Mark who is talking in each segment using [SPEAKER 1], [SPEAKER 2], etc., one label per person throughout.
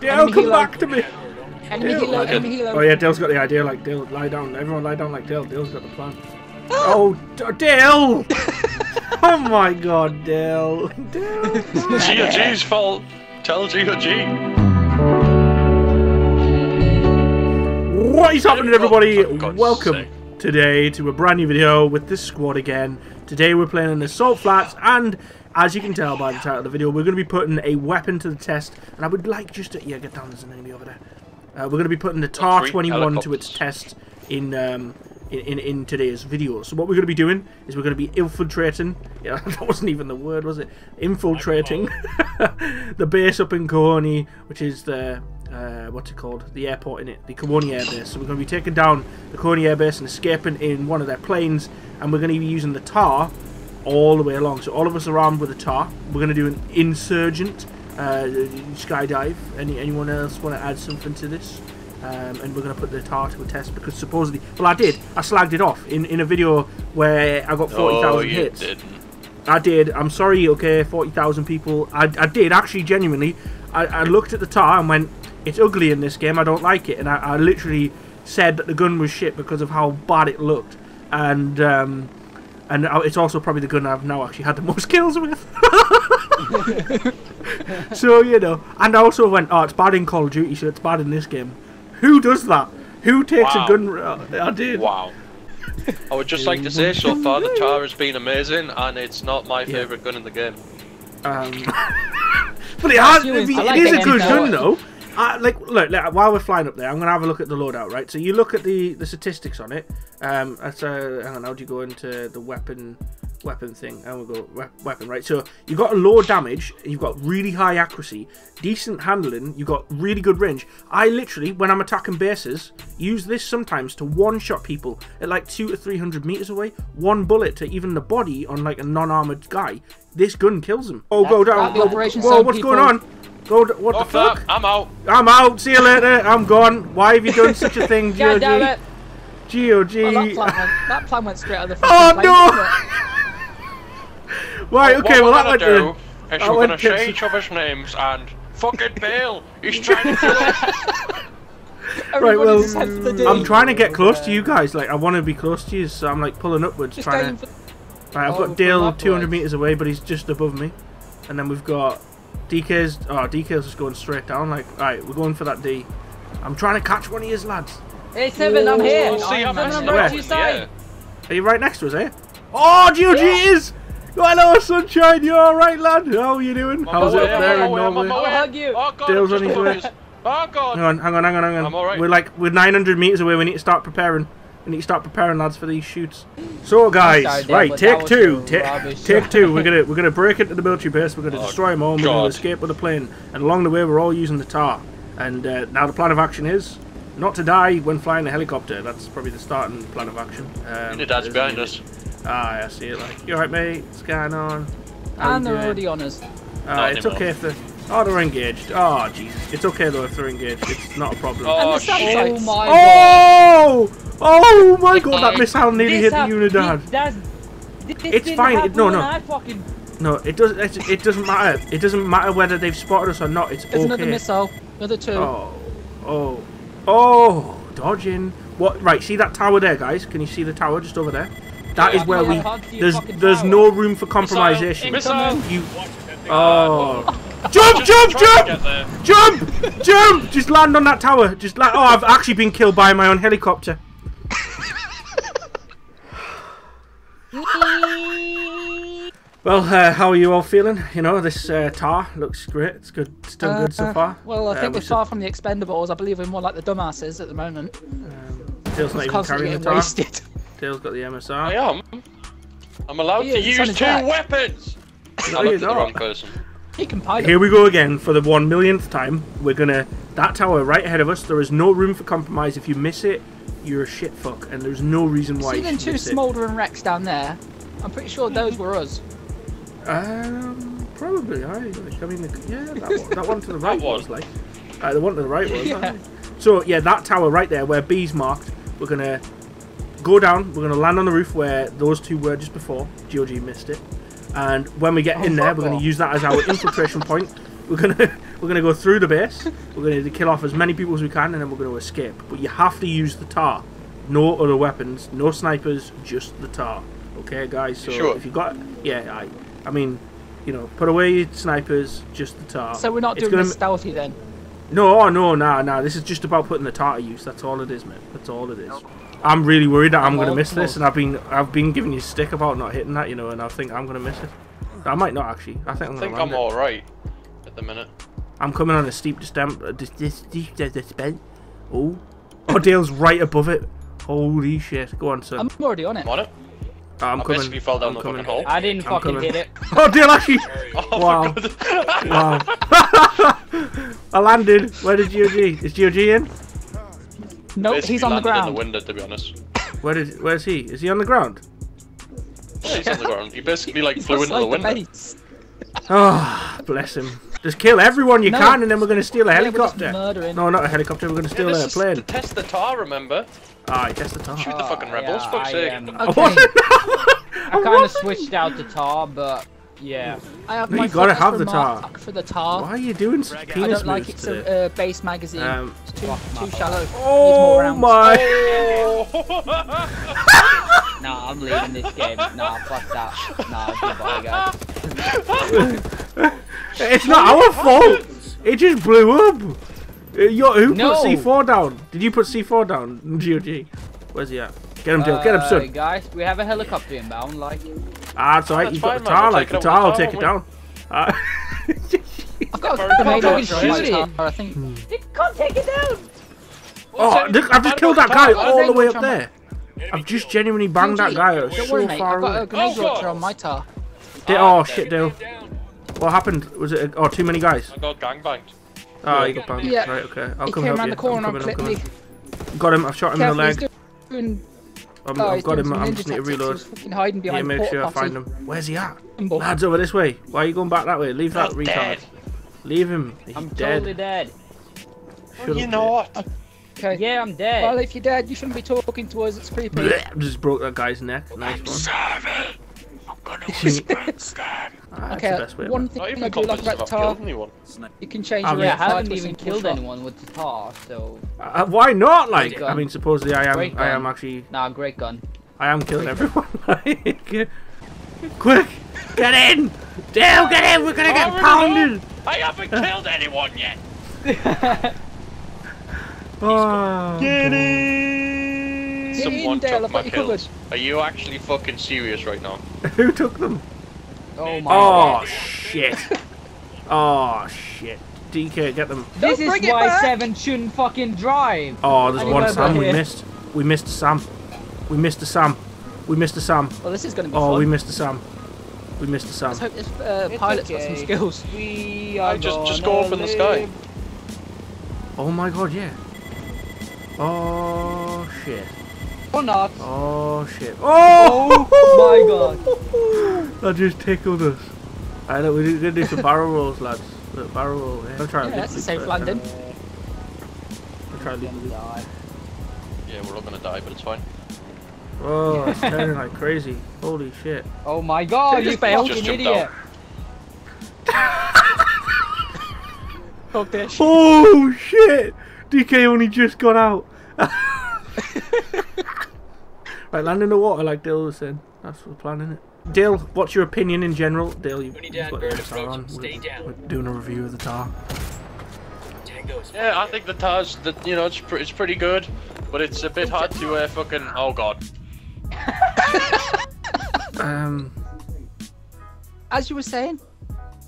[SPEAKER 1] Dale,
[SPEAKER 2] Enemy
[SPEAKER 1] come
[SPEAKER 2] helo.
[SPEAKER 1] back to me.
[SPEAKER 2] Enemy
[SPEAKER 1] Dale.
[SPEAKER 2] helo, enemy helo.
[SPEAKER 1] Oh yeah, Dale's got the idea. Like Dale, lie down. Everyone lie down like Dale. Dale's got the plan. oh, D- Dale! oh my God, Dale. Dale.
[SPEAKER 3] GOG's fault. Tell GOG.
[SPEAKER 1] What is happening, everybody?
[SPEAKER 3] For
[SPEAKER 1] Welcome
[SPEAKER 3] sake.
[SPEAKER 1] today to a brand new video with this squad again. Today we're playing in Assault Flats, and as you can tell by the title of the video, we're going to be putting a weapon to the test. And I would like just to yeah, get down. There's an enemy over there. Uh, we're going to be putting the TAR-21 to its test in um, in, in in today's video. So what we're going to be doing is we're going to be infiltrating. Yeah, that wasn't even the word, was it? Infiltrating the base up in Kohoni, which is the uh, what's it called? The airport in it, the Kawani Air Base. So we're going to be taking down the Kawani Air Base and escaping in one of their planes, and we're going to be using the TAR all the way along. So all of us are armed with a TAR. We're going to do an insurgent uh, skydive. Any anyone else want to add something to this? Um, and we're going to put the TAR to a test because supposedly, well, I did. I slagged it off in, in a video where I got forty thousand
[SPEAKER 3] Oh,
[SPEAKER 1] hits.
[SPEAKER 3] didn't.
[SPEAKER 1] I did. I'm sorry, okay, 40,000 people. I, I did, actually, genuinely. I, I looked at the tar and went, it's ugly in this game, I don't like it. And I, I literally said that the gun was shit because of how bad it looked. And um, and it's also probably the gun I've now actually had the most kills with. so, you know. And I also went, oh, it's bad in Call of Duty, so it's bad in this game. Who does that? Who takes
[SPEAKER 3] Wow.
[SPEAKER 1] a gun? uh, I did.
[SPEAKER 3] Wow. I would just like to say, so far the TAR has been amazing, and it's not my favourite gun in the game.
[SPEAKER 1] Um, but it, has,
[SPEAKER 2] you
[SPEAKER 1] I mean,
[SPEAKER 2] I
[SPEAKER 1] it
[SPEAKER 2] like
[SPEAKER 1] is a good
[SPEAKER 2] anyhow.
[SPEAKER 1] gun though. Uh, like, look, look, while we're flying up there, I'm gonna have a look at the loadout, right? So you look at the the statistics on it. Um, that's uh, hang on, how do you go into the weapon weapon thing? And we go we- weapon, right? So you've got a low damage, you've got really high accuracy, decent handling, you've got really good range. I literally, when I'm attacking bases, use this sometimes to one shot people at like two to three hundred meters away. One bullet to even the body on like a non-armored guy. This gun kills them. Oh, go down.
[SPEAKER 2] the
[SPEAKER 1] Whoa, whoa, what's
[SPEAKER 2] people-
[SPEAKER 1] going on? Go. d- What
[SPEAKER 3] Oh,
[SPEAKER 1] the fuck?
[SPEAKER 3] fuck, I'm out.
[SPEAKER 1] I'm out. See you later. I'm gone. Why have you done such a thing,
[SPEAKER 2] God damn it!
[SPEAKER 1] GOG.
[SPEAKER 2] Oh, that, plan went, that plan went straight out of the
[SPEAKER 1] Oh,
[SPEAKER 2] plane,
[SPEAKER 1] no!
[SPEAKER 2] didn't
[SPEAKER 1] right. Okay.
[SPEAKER 3] what
[SPEAKER 1] Well,
[SPEAKER 3] we're
[SPEAKER 1] that
[SPEAKER 3] gonna
[SPEAKER 1] went.
[SPEAKER 3] do
[SPEAKER 1] to-
[SPEAKER 3] is
[SPEAKER 1] that
[SPEAKER 3] we're gonna
[SPEAKER 1] to-
[SPEAKER 3] say each other's names and fucking bail. He's trying to kill us.
[SPEAKER 1] Right. Well,
[SPEAKER 2] just heads for the D.
[SPEAKER 1] I'm trying to get close to you guys. Like, I want to be close to you, so I'm like pulling upwards,
[SPEAKER 2] Just
[SPEAKER 1] trying to. Right, I've
[SPEAKER 2] Oh,
[SPEAKER 1] got
[SPEAKER 2] from
[SPEAKER 1] Dale
[SPEAKER 2] upwards.
[SPEAKER 1] 200 meters away, but he's just above me, and then we've got DK's. Oh, DK's just going straight down. Like, right, we're going for that D. I'm trying to catch one of his lads.
[SPEAKER 2] Hey, Seven, I'm here.
[SPEAKER 3] We'll see
[SPEAKER 2] I'm
[SPEAKER 3] much
[SPEAKER 2] I'm
[SPEAKER 1] Where?
[SPEAKER 2] right to your side.
[SPEAKER 1] Are you right next to us, eh? Oh, GOG
[SPEAKER 2] Yeah.
[SPEAKER 1] is! Hello, sunshine. You all right, lad? How are you doing?
[SPEAKER 3] I'm
[SPEAKER 1] How's
[SPEAKER 3] on
[SPEAKER 1] it up
[SPEAKER 3] way,
[SPEAKER 1] there
[SPEAKER 3] I'm
[SPEAKER 1] in
[SPEAKER 3] on my way, I'm on
[SPEAKER 1] Norway?
[SPEAKER 2] I'll hug you.
[SPEAKER 3] Oh god,
[SPEAKER 1] Dale's on his way.
[SPEAKER 3] Oh god.
[SPEAKER 1] Hang on, hang on, hang on, hang on.
[SPEAKER 3] I'm all right.
[SPEAKER 1] We're like we're 900 meters away. We need to start preparing. We need to start preparing, lads, for these shoots. So, guys,
[SPEAKER 2] sorry,
[SPEAKER 1] right,
[SPEAKER 2] but
[SPEAKER 1] take two.
[SPEAKER 2] a
[SPEAKER 1] Take, take two. We're gonna we're gonna break into the military base. We're gonna
[SPEAKER 3] Oh,
[SPEAKER 1] destroy them all. and We're gonna escape with a plane. And along the way, we're all using the tar. And uh, now the plan of action is not to die when flying a helicopter. That's probably the starting plan of action. Um,
[SPEAKER 3] Your dad's
[SPEAKER 1] there's
[SPEAKER 3] behind
[SPEAKER 1] a-
[SPEAKER 3] us.
[SPEAKER 1] Ah, I see it. Like, you alright, mate? What's going on? How
[SPEAKER 2] And they're already on us.
[SPEAKER 1] Uh, it's
[SPEAKER 3] anymore.
[SPEAKER 1] okay if they're. Oh, they're engaged. Oh, Jesus. It's okay though if they're engaged. It's not a problem.
[SPEAKER 3] Oh,
[SPEAKER 2] and the
[SPEAKER 3] shit.
[SPEAKER 2] Oh,
[SPEAKER 4] my
[SPEAKER 1] Oh! Oh my god, that missile nearly
[SPEAKER 4] This
[SPEAKER 1] hit the
[SPEAKER 4] have-
[SPEAKER 1] Unidad.
[SPEAKER 4] that's- this
[SPEAKER 1] It's fine, no, no.
[SPEAKER 4] Fucking
[SPEAKER 1] No, it does. It, it doesn't matter. It doesn't matter whether they've spotted us or not. It's
[SPEAKER 2] There's
[SPEAKER 1] okay.
[SPEAKER 2] another missile. Another two.
[SPEAKER 1] Oh, oh, oh! Dodging. What? Right. See that tower there, guys? Can you see the tower just over there? That is
[SPEAKER 2] Yeah,
[SPEAKER 1] where
[SPEAKER 2] I
[SPEAKER 1] we.
[SPEAKER 2] can't see a
[SPEAKER 1] There's there's
[SPEAKER 2] tower.
[SPEAKER 1] no room for compromisation.
[SPEAKER 3] Missile.
[SPEAKER 1] You. Oh. Jump!
[SPEAKER 3] Just
[SPEAKER 1] Jump! Jump! Jump! Jump! Just land on that tower. Just land. Oh, I've actually been killed by my own helicopter. Well, uh, how are you all feeling? You know, this uh, tar looks great. It's good. It's done good so
[SPEAKER 2] Uh,
[SPEAKER 1] far.
[SPEAKER 2] Well, I
[SPEAKER 1] Uh,
[SPEAKER 2] think we're
[SPEAKER 1] should-
[SPEAKER 2] far from the expendables. I believe we're more like the dumbasses at the moment.
[SPEAKER 1] Dale's not even carrying the tar.
[SPEAKER 2] wasted.
[SPEAKER 1] Dale's got the
[SPEAKER 3] I am. I'm allowed
[SPEAKER 2] He
[SPEAKER 3] to use two
[SPEAKER 2] his back.
[SPEAKER 3] weapons.
[SPEAKER 1] No,
[SPEAKER 3] I looked at the wrong person.
[SPEAKER 2] He can pilot.
[SPEAKER 1] Here we go again for the one millionth time. We're gonna that tower right ahead of us. There is no room for compromise. If you miss it, you're a shit fuck, and there's no reason why
[SPEAKER 2] See
[SPEAKER 1] you
[SPEAKER 2] them two
[SPEAKER 1] miss it.
[SPEAKER 2] smouldering wrecks down there? I'm pretty sure those were us.
[SPEAKER 1] Um, probably. I, like, I mean, yeah, that one, that one to the right
[SPEAKER 3] That one.
[SPEAKER 1] was like, uh, the one to the right was.
[SPEAKER 2] Yeah.
[SPEAKER 1] So yeah, that tower right there where B's marked. We're gonna go down. We're gonna land on the roof where those two were just before. GOG missed it. And when we get
[SPEAKER 2] Oh,
[SPEAKER 1] in there, we're gonna use that as our infiltration point. We're gonna we're gonna go through the base. We're gonna kill off as many people as we can, and then we're gonna escape. But you have to use the tar. No other weapons, no snipers, just the tar. Okay, guys. So
[SPEAKER 3] Sure.
[SPEAKER 1] if you got, yeah, I, I mean, you know, put away your snipers, just the tar.
[SPEAKER 2] So we're not
[SPEAKER 1] It's
[SPEAKER 2] doing
[SPEAKER 1] gonna
[SPEAKER 2] this stealthy then.
[SPEAKER 1] No, oh, no, nah, nah. This is just about putting the tar to use. That's all it is, mate. That's all it is. I'm really worried that I'm going to miss this, and I've been I've been giving you stick about not hitting that, you know, and I think I'm going to miss it. I might not actually. I think I'm
[SPEAKER 3] I
[SPEAKER 1] going
[SPEAKER 3] think
[SPEAKER 1] to land
[SPEAKER 3] I'm alright at the minute.
[SPEAKER 1] I'm coming on a steep descent. uh, This this steep descent. Oh, oh, Dale's right above it. Holy shit! Go on, son.
[SPEAKER 2] I'm already on it.
[SPEAKER 3] I'm on it.
[SPEAKER 1] I'm
[SPEAKER 3] I
[SPEAKER 1] coming.
[SPEAKER 3] basically fell down
[SPEAKER 1] I'm
[SPEAKER 3] the
[SPEAKER 1] coming.
[SPEAKER 3] fucking hole.
[SPEAKER 4] I didn't
[SPEAKER 1] I'm
[SPEAKER 4] fucking
[SPEAKER 1] coming.
[SPEAKER 4] hit it.
[SPEAKER 1] Oh, Dale actually.
[SPEAKER 3] Oh,
[SPEAKER 1] Wow.
[SPEAKER 3] for God.
[SPEAKER 1] Wow. I landed. Where did GOG? Is GOG in?
[SPEAKER 2] Nope,
[SPEAKER 3] Basically
[SPEAKER 2] he's on the ground.
[SPEAKER 3] in the window, to be honest.
[SPEAKER 1] Where did? Where's he? Is he on the ground?
[SPEAKER 3] Yeah, he's on the ground. He basically like flew into the
[SPEAKER 2] outside
[SPEAKER 3] window.
[SPEAKER 2] base.
[SPEAKER 1] Oh, bless him. Just kill everyone you
[SPEAKER 2] No.
[SPEAKER 1] can, and then we're gonna steal a
[SPEAKER 2] Yeah, we're
[SPEAKER 1] helicopter.
[SPEAKER 2] murdering.
[SPEAKER 1] No, not a helicopter. We're gonna
[SPEAKER 3] Yeah,
[SPEAKER 1] steal
[SPEAKER 3] this
[SPEAKER 1] a
[SPEAKER 3] is
[SPEAKER 1] plane.
[SPEAKER 3] test the tar, remember?
[SPEAKER 1] Alright, that's the tar.
[SPEAKER 3] Shoot the fucking rebels,
[SPEAKER 4] yeah,
[SPEAKER 3] fuck's
[SPEAKER 4] I,
[SPEAKER 3] sake.
[SPEAKER 4] um,
[SPEAKER 1] I
[SPEAKER 2] Okay.
[SPEAKER 1] wasn't.
[SPEAKER 4] I kind of switched out the tar, but yeah.
[SPEAKER 2] I have
[SPEAKER 1] No,
[SPEAKER 2] my
[SPEAKER 1] you gotta have the tar.
[SPEAKER 2] For the tar.
[SPEAKER 1] Why are you doing s-
[SPEAKER 2] I
[SPEAKER 1] penis
[SPEAKER 2] don't like it's a uh, base magazine.
[SPEAKER 1] Um,
[SPEAKER 2] it's too,
[SPEAKER 4] fuck
[SPEAKER 2] too shallow. Needs more
[SPEAKER 1] oh my!
[SPEAKER 4] Nah, I'm leaving this game. Nah, fuck that. Nah, goodbye, guys.
[SPEAKER 1] It's not our fault. It just blew up. Uh, Yo, who
[SPEAKER 4] No.
[SPEAKER 1] put C4 down? Did you put C4 down? GOG. Where's he at? Get him, Dale. Get him,
[SPEAKER 4] Uh,
[SPEAKER 1] son.
[SPEAKER 4] guys, we have a helicopter inbound, like.
[SPEAKER 1] Ah, it's alright. You've got the tar. Like the tar,
[SPEAKER 3] over
[SPEAKER 1] will take it down. Uh,
[SPEAKER 2] I've got
[SPEAKER 3] Very
[SPEAKER 2] a grenade
[SPEAKER 3] good.
[SPEAKER 2] launcher on my
[SPEAKER 4] Shoot it.
[SPEAKER 2] tar, I think. Hmm.
[SPEAKER 4] Can't take it down!
[SPEAKER 1] oh, look, I've just killed that guy all the way up there. I've just genuinely banged that guy out so
[SPEAKER 2] worry, mate.
[SPEAKER 1] far
[SPEAKER 2] I've got
[SPEAKER 1] away.
[SPEAKER 2] a grenade
[SPEAKER 3] Oh,
[SPEAKER 2] launcher on my tar.
[SPEAKER 1] Oh, oh shit, Dale. What happened? Was it? A, oh, too many guys.
[SPEAKER 3] I got gangbanged.
[SPEAKER 1] Oh, you got banged.
[SPEAKER 2] Yeah.
[SPEAKER 1] Right, okay. I'll
[SPEAKER 2] He
[SPEAKER 1] come
[SPEAKER 2] came
[SPEAKER 1] help
[SPEAKER 2] around
[SPEAKER 1] you.
[SPEAKER 2] the corner
[SPEAKER 1] I'm
[SPEAKER 2] and
[SPEAKER 1] coming, I'm
[SPEAKER 2] clipped me.
[SPEAKER 1] Got him. I've shot him
[SPEAKER 2] Careful,
[SPEAKER 1] in the leg.
[SPEAKER 2] doing.
[SPEAKER 1] I'm,
[SPEAKER 2] Oh,
[SPEAKER 1] I've got him. I'm just need to
[SPEAKER 2] tactics.
[SPEAKER 1] reload.
[SPEAKER 2] He's fucking hiding
[SPEAKER 1] Yeah, make
[SPEAKER 2] port
[SPEAKER 1] sure I find him. Where's he at?
[SPEAKER 2] Symbol.
[SPEAKER 1] Lads over this way. Why are you going back that way? Leave that
[SPEAKER 3] I'm
[SPEAKER 1] retard.
[SPEAKER 3] dead.
[SPEAKER 1] Leave him. He's
[SPEAKER 4] I'm
[SPEAKER 1] dead.
[SPEAKER 4] totally dead.
[SPEAKER 1] Shut
[SPEAKER 3] you
[SPEAKER 1] up,
[SPEAKER 3] know
[SPEAKER 1] mate.
[SPEAKER 3] what?
[SPEAKER 2] Okay.
[SPEAKER 4] Yeah, I'm dead.
[SPEAKER 2] Well, if you're dead, you shouldn't be talking to us. It's creepy.
[SPEAKER 1] Blech, Just broke that guy's neck. Nice one. Ah, that's
[SPEAKER 2] okay,
[SPEAKER 1] the best way.
[SPEAKER 2] one thing I
[SPEAKER 3] even
[SPEAKER 2] do like about
[SPEAKER 3] if
[SPEAKER 2] the
[SPEAKER 3] I've
[SPEAKER 2] tar,
[SPEAKER 3] killed anyone.
[SPEAKER 2] you can change
[SPEAKER 1] Oh,
[SPEAKER 2] your
[SPEAKER 1] yeah,
[SPEAKER 4] yeah, I haven't even killed
[SPEAKER 2] shot.
[SPEAKER 4] anyone with the tar, so.
[SPEAKER 1] Uh, why not? Like, I mean, supposedly I am. I am actually.
[SPEAKER 4] Nah, great gun.
[SPEAKER 1] I am killing everyone. Like, quick, get in, Dale, get in. We're gonna get
[SPEAKER 3] Already
[SPEAKER 1] pounded.
[SPEAKER 3] I haven't killed anyone yet.
[SPEAKER 1] Oh,
[SPEAKER 2] Get
[SPEAKER 3] Someone
[SPEAKER 2] in, Dale,
[SPEAKER 3] took
[SPEAKER 2] I've
[SPEAKER 3] my
[SPEAKER 2] got
[SPEAKER 3] kills. Are you actually fucking serious right now?
[SPEAKER 1] who took them?
[SPEAKER 4] Oh my god.
[SPEAKER 1] Oh
[SPEAKER 4] god.
[SPEAKER 1] shit. Oh shit. DK, get them.
[SPEAKER 4] This
[SPEAKER 2] Don't
[SPEAKER 4] is why
[SPEAKER 2] back.
[SPEAKER 4] Seven shouldn't fucking drive.
[SPEAKER 1] Oh, there's
[SPEAKER 4] I
[SPEAKER 1] one Sam we missed. We missed a Sam. We missed a Sam. We missed a Sam.
[SPEAKER 2] Well, this is going to be
[SPEAKER 1] Oh,
[SPEAKER 2] fun.
[SPEAKER 1] we missed a Sam. We missed the Sam.
[SPEAKER 2] Let's hope this uh,
[SPEAKER 4] It's
[SPEAKER 2] pilot's got some skills.
[SPEAKER 4] We are
[SPEAKER 3] I just- just go up in the sky.
[SPEAKER 1] Oh my god, yeah. Oh shit.
[SPEAKER 4] Or not.
[SPEAKER 1] Oh shit. Oh,
[SPEAKER 4] Oh my god.
[SPEAKER 1] That just tickled us. I know, we're gonna do some barrel rolls, lads. Look, barrel roll. Yeah. I'm trying
[SPEAKER 2] Yeah,
[SPEAKER 1] to
[SPEAKER 2] that's a
[SPEAKER 1] leave
[SPEAKER 2] safe
[SPEAKER 1] it,
[SPEAKER 2] landing.
[SPEAKER 1] I'm trying to leave it.
[SPEAKER 3] Yeah, we're all gonna die, but it's fine.
[SPEAKER 1] Oh, it's turning like crazy. Holy shit.
[SPEAKER 4] Oh my god,
[SPEAKER 2] Could've
[SPEAKER 4] you fucking idiot.
[SPEAKER 2] Fuck this.
[SPEAKER 1] Oh shit! DK only just got out. right, land in the water like Dale was saying. That's the plan, isn't it? Dale, what's your opinion in general? Dale, you, you've got
[SPEAKER 5] Danberg
[SPEAKER 1] the tar on.
[SPEAKER 5] Stay
[SPEAKER 1] We're,
[SPEAKER 5] down.
[SPEAKER 1] we're doing a review of the tar.
[SPEAKER 3] Yeah, I think the tar's, the, you know, it's, pre- it's pretty good, but it's a bit hard to uh, fucking. Oh god.
[SPEAKER 1] Um,
[SPEAKER 2] As you were saying,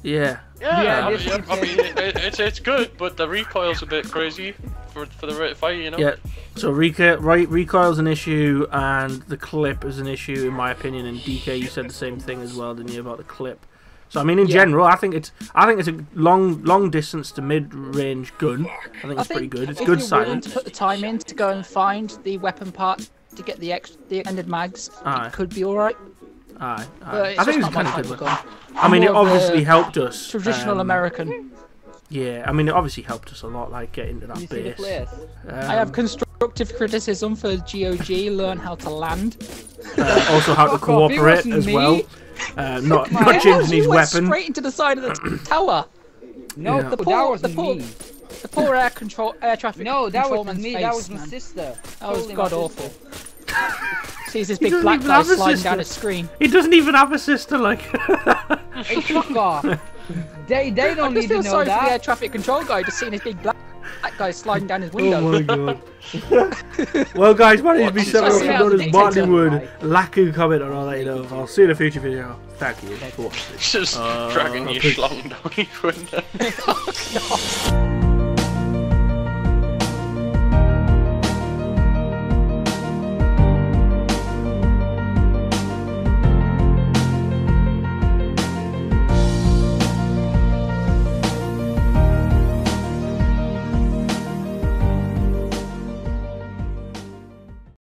[SPEAKER 1] yeah.
[SPEAKER 3] Yeah,
[SPEAKER 4] Yeah,
[SPEAKER 3] I, mean,
[SPEAKER 4] is-
[SPEAKER 3] I mean, it, it's it's good, but the recoil's a bit crazy for for the rate of fire, you know.
[SPEAKER 1] Yeah. So reco- right, recoil's an issue, and the clip is an issue, in my opinion. And DK, you said the same thing as well, didn't you, about the clip? So I mean, in
[SPEAKER 2] Yeah.
[SPEAKER 1] general, I think it's I think it's a long long distance to mid range gun. I think
[SPEAKER 2] I
[SPEAKER 1] it's pretty good. It's
[SPEAKER 2] if
[SPEAKER 1] good
[SPEAKER 2] you're willing
[SPEAKER 1] silence.
[SPEAKER 2] to put the time in to go and find the weapon part to get the ex- the extended mags,
[SPEAKER 1] Aye.
[SPEAKER 2] it could be alright.
[SPEAKER 1] Aye, aye. I think
[SPEAKER 2] just
[SPEAKER 1] it's kind of
[SPEAKER 2] type
[SPEAKER 1] good.
[SPEAKER 2] gun.
[SPEAKER 1] I mean, it
[SPEAKER 2] More of a
[SPEAKER 1] obviously helped us.
[SPEAKER 2] Traditional
[SPEAKER 1] um,
[SPEAKER 2] American.
[SPEAKER 1] Yeah, I mean, it obviously helped us a lot, like getting to that
[SPEAKER 4] You
[SPEAKER 1] base.
[SPEAKER 4] place?
[SPEAKER 2] I have
[SPEAKER 1] Um,
[SPEAKER 2] constructive criticism for GOG. Learn how to land.
[SPEAKER 1] uh, also how to
[SPEAKER 4] Fuck off, it
[SPEAKER 1] cooperate as
[SPEAKER 4] me.
[SPEAKER 1] well. Uh, not
[SPEAKER 2] Yeah,
[SPEAKER 1] not changing his
[SPEAKER 2] you went
[SPEAKER 1] weapon.
[SPEAKER 2] straight into the side of the tower.
[SPEAKER 4] No,
[SPEAKER 1] Yeah.
[SPEAKER 2] The poor-
[SPEAKER 4] wasn't
[SPEAKER 2] the poor-
[SPEAKER 4] me.
[SPEAKER 2] The poor air control, air traffic
[SPEAKER 4] No, that wasn't me.
[SPEAKER 2] face,
[SPEAKER 4] that was my
[SPEAKER 2] man.
[SPEAKER 4] sister.
[SPEAKER 2] That was
[SPEAKER 4] Totally my
[SPEAKER 2] god
[SPEAKER 4] sister.
[SPEAKER 2] Awful. Sees this
[SPEAKER 1] He
[SPEAKER 2] big
[SPEAKER 1] doesn't
[SPEAKER 2] black
[SPEAKER 1] even
[SPEAKER 2] guy
[SPEAKER 1] have a
[SPEAKER 2] sliding
[SPEAKER 1] sister.
[SPEAKER 2] down his screen.
[SPEAKER 1] He doesn't even have a sister, like.
[SPEAKER 4] Hey, fuck off. They they don't
[SPEAKER 2] just
[SPEAKER 4] need
[SPEAKER 2] feel
[SPEAKER 4] to know
[SPEAKER 2] sorry for the air traffic control guy just seeing this big black, black guy sliding down his window.
[SPEAKER 1] oh
[SPEAKER 2] window.
[SPEAKER 1] my god. well, guys, my name is
[SPEAKER 3] What's
[SPEAKER 1] B7.
[SPEAKER 3] he saying?
[SPEAKER 1] I'm known as
[SPEAKER 2] Dictator.
[SPEAKER 1] Martin Wood. Laku comment on all that, you know. I'll see you in a future video. Thank you for watching.
[SPEAKER 3] Just
[SPEAKER 1] Uh,
[SPEAKER 3] dragging your
[SPEAKER 1] please.
[SPEAKER 3] schlong down your window.